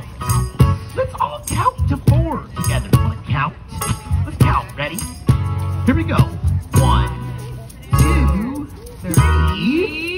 count. Let's all count to four together. Wanna count? Let's count. Ready? Here we go. One, two, three.